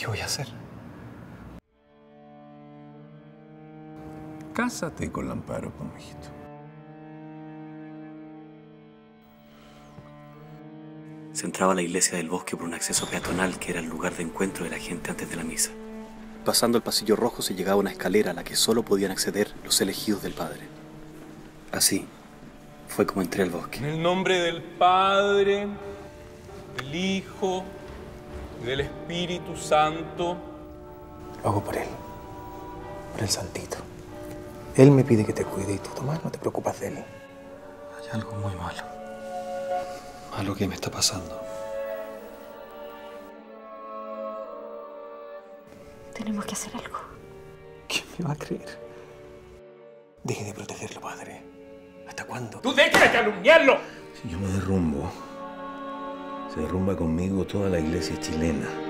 ¿Qué voy a hacer? Cásate con Lamparo, pues, mijito. Se entraba a la iglesia del bosque por un acceso peatonal que era el lugar de encuentro de la gente antes de la misa. Pasando el pasillo rojo se llegaba a una escalera a la que solo podían acceder los elegidos del Padre. Así fue como entré al bosque. En el nombre del Padre, del Hijo y del Espíritu Santo. Lo hago por él. Por el santito. Él me pide que te cuide y tú, Tomás, no te preocupas de él. Hay algo muy malo. Malo que me está pasando. Tenemos que hacer algo. ¿Quién me va a creer? Deje de protegerlo, padre. ¿Hasta cuándo? ¡Tú deja de calumniarlo! Si yo me derrumbo, se derrumba conmigo toda la iglesia chilena.